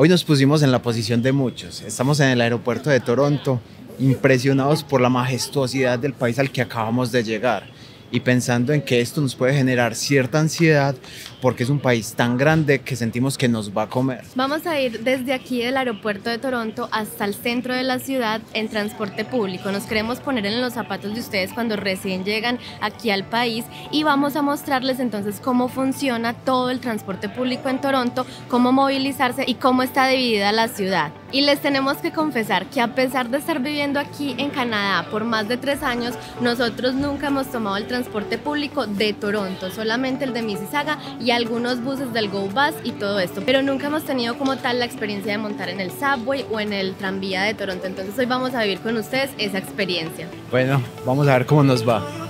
Hoy nos pusimos en la posición de muchos. Estamos en el aeropuerto de Toronto, impresionados por la majestuosidad del país al que acabamos de llegar y pensando en que esto nos puede generar cierta ansiedad porque es un país tan grande que sentimos que nos va a comer. Vamos a ir desde aquí del aeropuerto de Toronto hasta el centro de la ciudad en transporte público. Nos queremos poner en los zapatos de ustedes cuando recién llegan aquí al país y vamos a mostrarles entonces cómo funciona todo el transporte público en Toronto, cómo movilizarse y cómo está dividida la ciudad. Y les tenemos que confesar que a pesar de estar viviendo aquí en Canadá por más de tres años, nosotros nunca hemos tomado el transporte público de Toronto, solamente el de Mississauga y algunos buses del Go Bus y todo esto. Pero nunca hemos tenido como tal la experiencia de montar en el subway o en el tranvía de Toronto. Entonces hoy vamos a vivir con ustedes esa experiencia. Bueno, vamos a ver cómo nos va.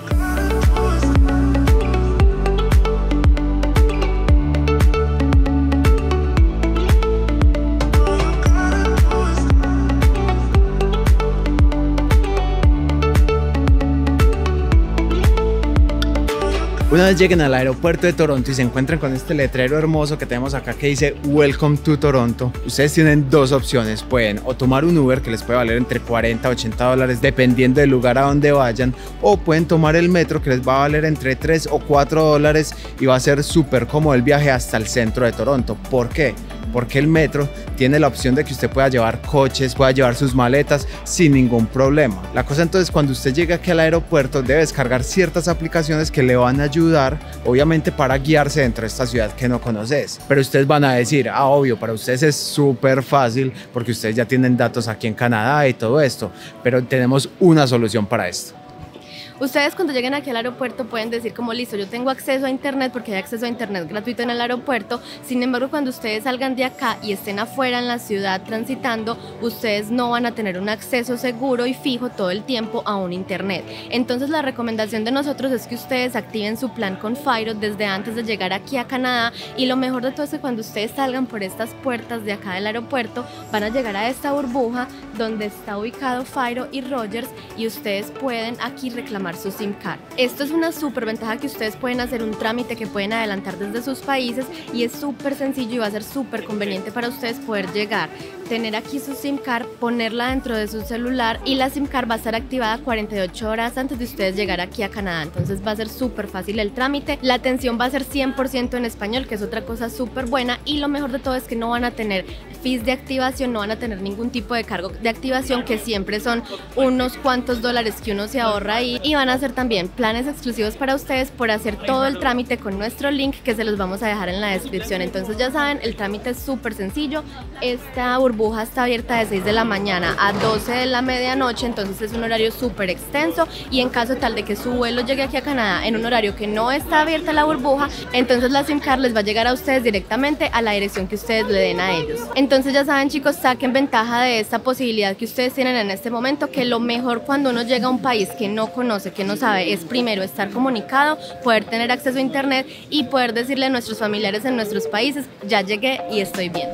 Una vez lleguen al aeropuerto de Toronto y se encuentran con este letrero hermoso que tenemos acá que dice Welcome to Toronto, ustedes tienen dos opciones. Pueden o tomar un Uber que les puede valer entre 40 a 80 dólares dependiendo del lugar a donde vayan, o pueden tomar el metro que les va a valer entre 3 o 4 dólares y va a ser súper cómodo el viaje hasta el centro de Toronto. ¿Por qué? Porque el metro tiene la opción de que usted pueda llevar coches, pueda llevar sus maletas sin ningún problema. La cosa entonces cuando usted llega aquí al aeropuerto debe descargar ciertas aplicaciones que le van a ayudar, obviamente para guiarse dentro de esta ciudad que no conoces. Pero ustedes van a decir, ah, obvio, para ustedes es súper fácil porque ustedes ya tienen datos aquí en Canadá y todo esto, pero tenemos una solución para esto. Ustedes cuando lleguen aquí al aeropuerto pueden decir como listo, yo tengo acceso a internet porque hay acceso a internet gratuito en el aeropuerto. Sin embargo, cuando ustedes salgan de acá y estén afuera en la ciudad transitando, ustedes no van a tener un acceso seguro y fijo todo el tiempo a un internet. Entonces la recomendación de nosotros es que ustedes activen su plan con Firo desde antes de llegar aquí a Canadá y lo mejor de todo es que cuando ustedes salgan por estas puertas de acá del aeropuerto van a llegar a esta burbuja donde está ubicado Firo y Rogers y ustedes pueden aquí reclamar su SIM card. Esto es una súper ventaja que ustedes pueden hacer un trámite que pueden adelantar desde sus países y es súper sencillo y va a ser súper conveniente para ustedes poder llegar, tener aquí su SIM card, ponerla dentro de su celular y la SIM card va a estar activada 48 horas antes de ustedes llegar aquí a Canadá. Entonces va a ser súper fácil el trámite. La atención va a ser 100% en español, que es otra cosa súper buena y lo mejor de todo es que no van a tener fees de activación, no van a tener ningún tipo de cargo de activación que siempre son unos cuantos dólares que uno se ahorra ahí y van a hacer también planes exclusivos para ustedes por hacer todo el trámite con nuestro link que se los vamos a dejar en la descripción. Entonces ya saben, el trámite es súper sencillo. Esta burbuja está abierta de 6 de la mañana a 12 de la medianoche, entonces es un horario súper extenso y en caso tal de que su vuelo llegue aquí a Canadá en un horario que no está abierta la burbuja, entonces la SIM card les va a llegar a ustedes directamente a la dirección que ustedes le den a ellos. Entonces ya saben chicos, saquen ventaja de esta posibilidad que ustedes tienen en este momento, que lo mejor cuando uno llega a un país que no conoce, que no sabe es primero estar comunicado, poder tener acceso a internet y poder decirle a nuestros familiares en nuestros países, ya llegué y estoy bien.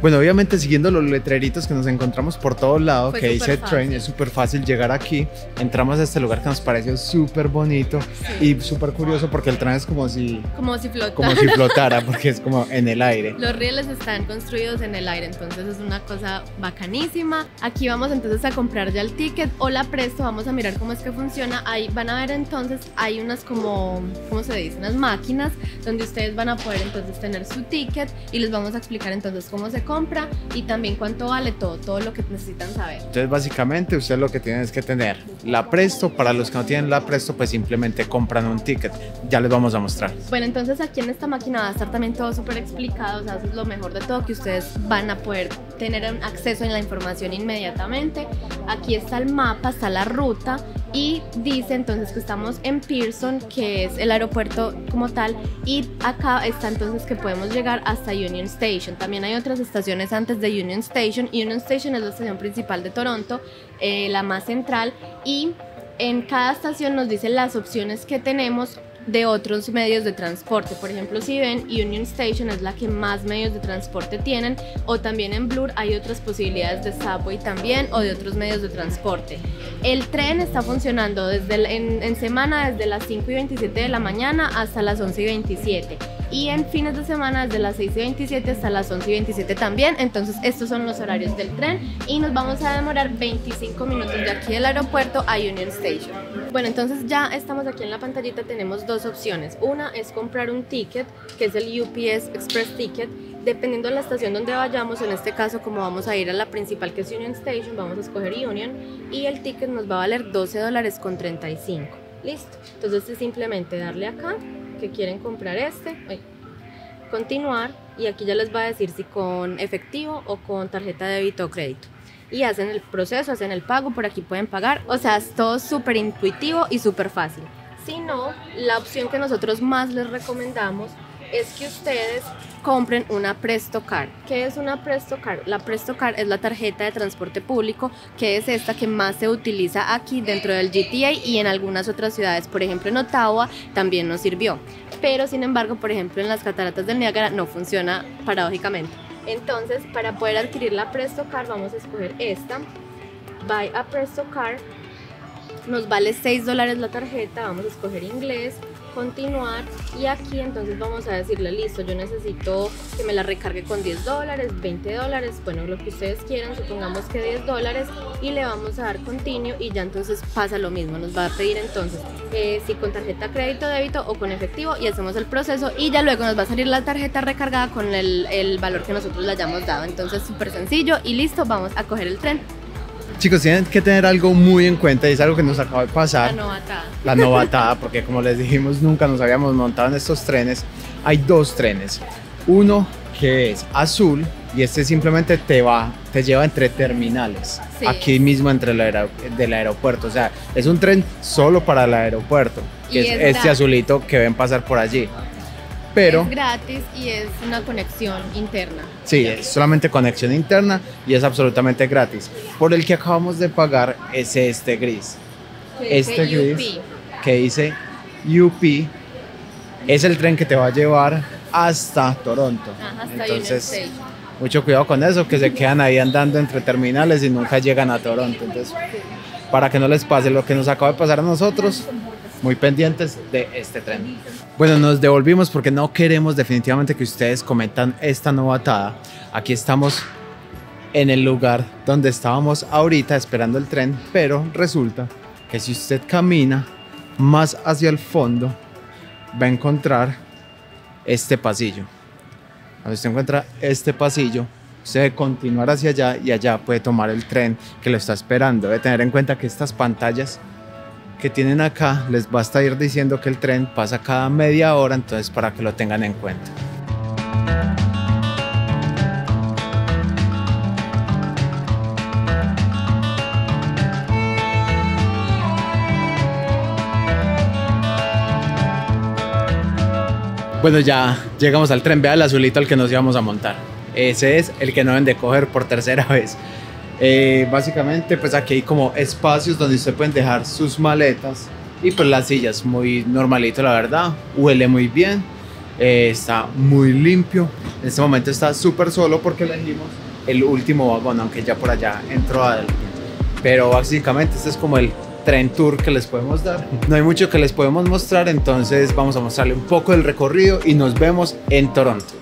Bueno, obviamente siguiendo los letreritos que nos encontramos por todos lados, que dice Train, es súper fácil llegar aquí. Entramos a este lugar que nos pareció súper bonito y súper curioso porque el tren es como si... Como si flotara. Como si flotara, porque es como en el aire. Los rieles están construidos en el aire, entonces es una cosa bacanísima. Aquí vamos entonces a comprar ya el ticket o la presto, vamos a mirar cómo es que funciona. Ahí van a ver entonces, hay unas como, ¿cómo se dice? Unas máquinas donde ustedes van a poder entonces tener su ticket y les vamos a explicar entonces cómo se compra y también cuánto vale todo, todo lo que necesitan saber. Entonces básicamente usted lo que tiene es que tener la Presto, para los que no tienen la Presto pues simplemente compran un ticket, ya les vamos a mostrar. Bueno entonces aquí en esta máquina va a estar también todo súper explicado, o sea eso es lo mejor de todo que ustedes van a poder tener acceso a la información inmediatamente. Aquí está el mapa, está la ruta y dice entonces que estamos en Pearson, que es el aeropuerto como tal, y acá está entonces que podemos llegar hasta Union Station. También hay otras estaciones antes de Union Station. Union Station es la estación principal de Toronto, eh, la más central, y en cada estación nos dice las opciones que tenemos de otros medios de transporte. Por ejemplo, si ven, Union Station es la que más medios de transporte tienen, o también en Blur hay otras posibilidades de subway también o de otros medios de transporte. El tren está funcionando desde en, en semana desde las 5 y 27 de la mañana hasta las 11 y 27 y en fines de semana desde las 6 y 27 hasta las 11 y 27 también. Entonces estos son los horarios del tren y nos vamos a demorar 25 minutos de aquí del aeropuerto a Union Station. Bueno, entonces ya estamos aquí en la pantallita, tenemos dos opciones. Una es comprar un ticket, que es el UPS Express Ticket. Dependiendo de la estación donde vayamos, en este caso como vamos a ir a la principal que es Union Station, vamos a escoger Union y el ticket nos va a valer 12 dólares con 35. Listo. Entonces es simplemente darle acá que quieren comprar este, continuar y aquí ya les va a decir si con efectivo o con tarjeta de débito o crédito. Y hacen el proceso, hacen el pago, por aquí pueden pagar. O sea, es todo súper intuitivo y súper fácil. Si no, la opción que nosotros más les recomendamos es que ustedes compren una Presto Card. ¿Qué es una Presto Card? La Presto Card es la tarjeta de transporte público, que es esta que más se utiliza aquí dentro del GTA y en algunas otras ciudades. Por ejemplo, en Ottawa también nos sirvió. Pero sin embargo, por ejemplo, en las cataratas del Niágara no funciona paradójicamente. Entonces, para poder adquirir la Presto Card, vamos a escoger esta. Buy a Presto Card. Nos vale 6 dólares la tarjeta. Vamos a escoger inglés continuar. Y aquí entonces vamos a decirle listo yo necesito que me la recargue con 10 dólares 20 dólares bueno lo que ustedes quieran supongamos que 10 dólares y le vamos a dar continuo y ya entonces pasa lo mismo nos va a pedir entonces eh, si con tarjeta crédito débito o con efectivo y hacemos el proceso y ya luego nos va a salir la tarjeta recargada con el, el valor que nosotros le hayamos dado entonces súper sencillo y listo vamos a coger el tren Chicos, tienen que tener algo muy en cuenta y es algo que nos acaba de pasar. La novatada. La novatada, porque como les dijimos, nunca nos habíamos montado en estos trenes. Hay dos trenes. Uno que es azul y este simplemente te va, te lleva entre terminales, aquí mismo entre el del aeropuerto. O sea, es un tren solo para el aeropuerto, que es, este azulito que ven pasar por allí pero... Es gratis y es una conexión interna. Sí, es solamente conexión interna y es absolutamente gratis. Por el que acabamos de pagar es este gris. Este gris que dice UP es el tren que te va a llevar hasta Toronto. hasta Entonces, mucho cuidado con eso, que se quedan ahí andando entre terminales y nunca llegan a Toronto. Entonces, para que no les pase lo que nos acaba de pasar a nosotros, muy pendientes de este tren. Bueno, nos devolvimos porque no queremos definitivamente que ustedes cometan esta novatada. Aquí estamos en el lugar donde estábamos ahorita esperando el tren, pero resulta que si usted camina más hacia el fondo, va a encontrar este pasillo. Cuando usted encuentra este pasillo, usted debe continuar hacia allá y allá puede tomar el tren que lo está esperando. Debe tener en cuenta que estas pantallas que tienen acá les basta ir diciendo que el tren pasa cada media hora, entonces para que lo tengan en cuenta. Bueno, ya llegamos al tren. Vea el azulito al que nos íbamos a montar. Ese es el que no deben de coger por tercera vez. Eh, básicamente, pues aquí hay como espacios donde usted pueden dejar sus maletas y pues las sillas, muy normalito la verdad, huele muy bien, eh, está muy limpio. En este momento está súper solo porque elegimos el último vagón, aunque ya por allá entró alguien. Pero básicamente este es como el tren tour que les podemos dar. No hay mucho que les podemos mostrar, entonces vamos a mostrarle un poco del recorrido y nos vemos en Toronto.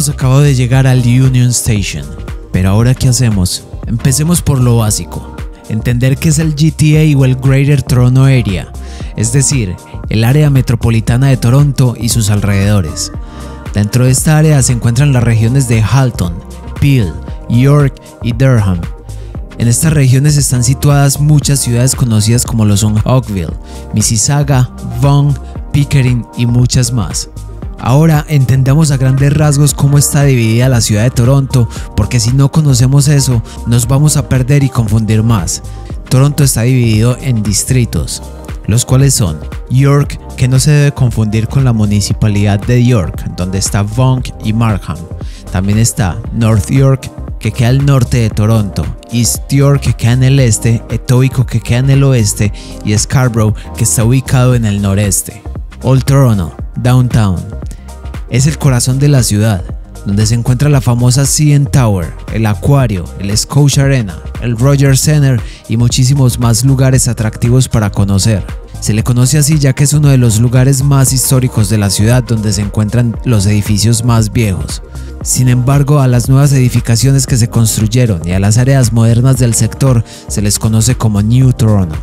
Hemos de llegar al Union Station, pero ahora ¿qué hacemos? Empecemos por lo básico, entender qué es el GTA o el Greater Toronto Area, es decir, el área metropolitana de Toronto y sus alrededores. Dentro de esta área se encuentran las regiones de Halton, Peel, York y Durham. En estas regiones están situadas muchas ciudades conocidas como lo son Oakville, Mississauga, Vaughan, Pickering y muchas más. Ahora entendamos a grandes rasgos cómo está dividida la ciudad de Toronto, porque si no conocemos eso, nos vamos a perder y confundir más. Toronto está dividido en distritos, los cuales son York, que no se debe confundir con la municipalidad de York, donde está Vaughan y Markham. También está North York, que queda al norte de Toronto, East York, que queda en el este, Etobicoke, que queda en el oeste, y Scarborough, que está ubicado en el noreste. Old Toronto, Downtown. Es el corazón de la ciudad, donde se encuentra la famosa CN Tower, el Acuario, el Scotia Arena, el Rogers Center y muchísimos más lugares atractivos para conocer. Se le conoce así ya que es uno de los lugares más históricos de la ciudad donde se encuentran los edificios más viejos. Sin embargo, a las nuevas edificaciones que se construyeron y a las áreas modernas del sector se les conoce como New Toronto.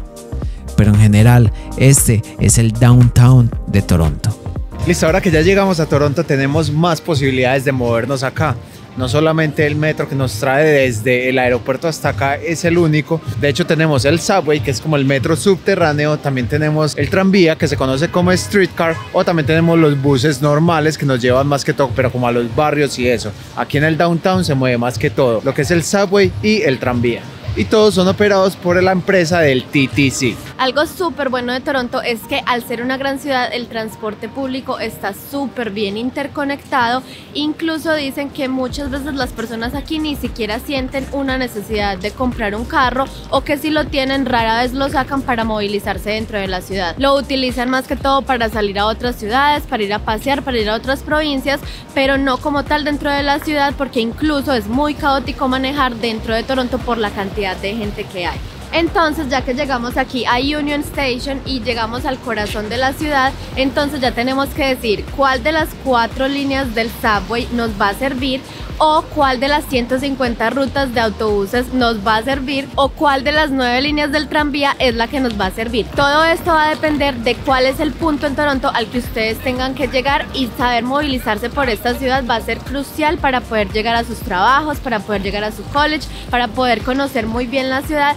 Pero en general, este es el downtown de Toronto. Listo, ahora que ya llegamos a Toronto tenemos más posibilidades de movernos acá. No solamente el metro que nos trae desde el aeropuerto hasta acá es el único. De hecho tenemos el subway que es como el metro subterráneo. También tenemos el tranvía que se conoce como streetcar. O también tenemos los buses normales que nos llevan más que todo, pero como a los barrios y eso. Aquí en el downtown se mueve más que todo. Lo que es el subway y el tranvía y todos son operados por la empresa del TTC. Algo súper bueno de Toronto es que al ser una gran ciudad el transporte público está súper bien interconectado. Incluso dicen que muchas veces las personas aquí ni siquiera sienten una necesidad de comprar un carro o que si lo tienen rara vez lo sacan para movilizarse dentro de la ciudad. Lo utilizan más que todo para salir a otras ciudades, para ir a pasear, para ir a otras provincias, pero no como tal dentro de la ciudad porque incluso es muy caótico manejar dentro de Toronto por la cantidad de gente que hay. Entonces, ya que llegamos aquí a Union Station y llegamos al corazón de la ciudad, entonces ya tenemos que decir cuál de las cuatro líneas del subway nos va a servir o cuál de las 150 rutas de autobuses nos va a servir o cuál de las nueve líneas del tranvía es la que nos va a servir. Todo esto va a depender de cuál es el punto en Toronto al que ustedes tengan que llegar y saber movilizarse por esta ciudad va a ser crucial para poder llegar a sus trabajos, para poder llegar a su college, para poder conocer muy bien la ciudad.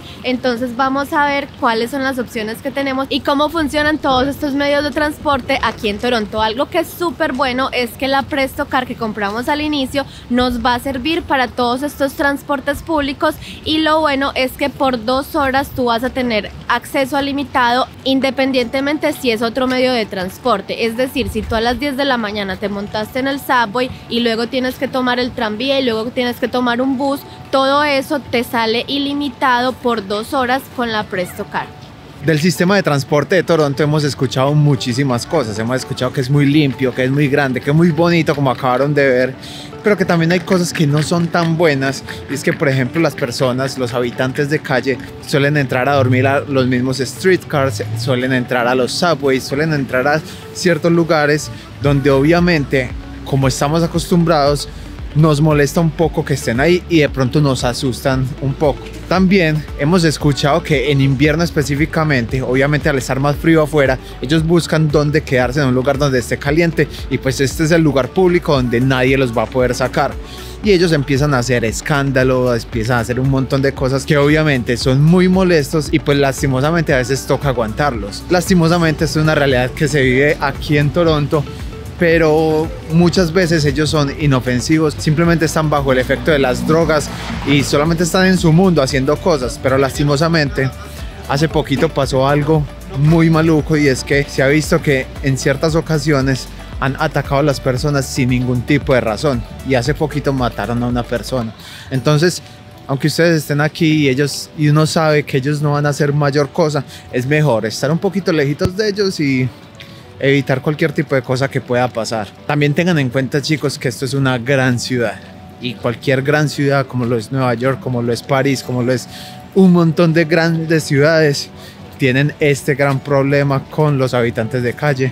Vamos a ver cuáles son las opciones que tenemos y cómo funcionan todos estos medios de transporte aquí en Toronto. Algo que es súper bueno es que la Presto Car que compramos al inicio nos va a servir para todos estos transportes públicos y lo bueno es que por dos horas tú vas a tener acceso limitado independientemente si es otro medio de transporte. Es decir, si tú a las 10 de la mañana te montaste en el subway y luego tienes que tomar el tranvía y luego tienes que tomar un bus, todo eso te sale ilimitado por dos horas con la Presto Car. Del sistema de transporte de Toronto hemos escuchado muchísimas cosas. Hemos escuchado que es muy limpio, que es muy grande, que es muy bonito, como acabaron de ver, pero que también hay cosas que no son tan buenas. Y es que, por ejemplo, las personas, los habitantes de calle, suelen entrar a dormir a los mismos streetcars, suelen entrar a los subways, suelen entrar a ciertos lugares donde obviamente, como estamos acostumbrados, nos molesta un poco que estén ahí y de pronto nos asustan un poco. También hemos escuchado que en invierno específicamente, obviamente al estar más frío afuera, ellos buscan dónde quedarse en un lugar donde esté caliente y pues este es el lugar público donde nadie los va a poder sacar. Y ellos empiezan a hacer escándalo, empiezan a hacer un montón de cosas que obviamente son muy molestos y pues lastimosamente a veces toca aguantarlos. Lastimosamente es una realidad que se vive aquí en Toronto pero muchas veces ellos son inofensivos, simplemente están bajo el efecto de las drogas y solamente están en su mundo haciendo cosas, pero lastimosamente hace poquito pasó algo muy maluco y es que se ha visto que en ciertas ocasiones han atacado a las personas sin ningún tipo de razón y hace poquito mataron a una persona. Entonces, aunque ustedes estén aquí y ellos y uno sabe que ellos no van a hacer mayor cosa, es mejor estar un poquito lejitos de ellos y evitar cualquier tipo de cosa que pueda pasar. También tengan en cuenta chicos que esto es una gran ciudad y cualquier gran ciudad como lo es Nueva York, como lo es París, como lo es un montón de grandes ciudades, tienen este gran problema con los habitantes de calle.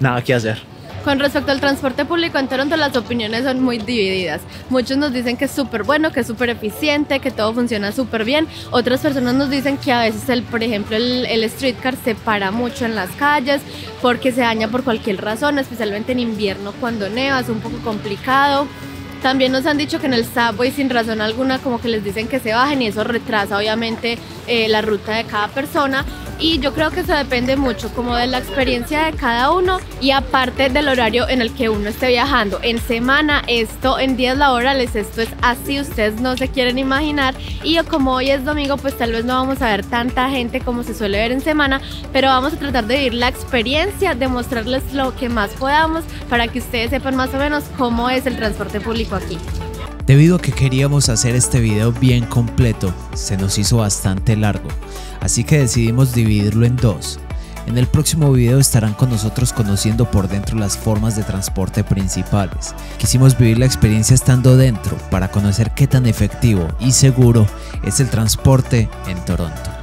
Nada que hacer. Con respecto al transporte público en Toronto, las opiniones son muy divididas. Muchos nos dicen que es súper bueno, que es súper eficiente, que todo funciona súper bien. Otras personas nos dicen que a veces, el, por ejemplo, el, streetcar se para mucho en las calles porque se daña por cualquier razón, especialmente en invierno cuando neva, es un poco complicado. También nos han dicho que en el subway sin razón alguna como que les dicen que se bajen y eso retrasa obviamente eh, la ruta de cada persona y yo creo que eso depende mucho como de la experiencia de cada uno y aparte del horario en el que uno esté viajando. En semana esto, en días laborales esto es así, ustedes no se quieren imaginar y como hoy es domingo pues tal vez no vamos a ver tanta gente como se suele ver en semana, pero vamos a tratar de vivir la experiencia, de mostrarles lo que más podamos para que ustedes sepan más o menos cómo es el transporte público aquí. Debido a que queríamos hacer este video bien completo, se nos hizo bastante largo, así que decidimos dividirlo en dos. En el próximo video estarán con nosotros conociendo por dentro las formas de transporte principales. Quisimos vivir la experiencia estando dentro para conocer qué tan efectivo y seguro es el transporte en Toronto.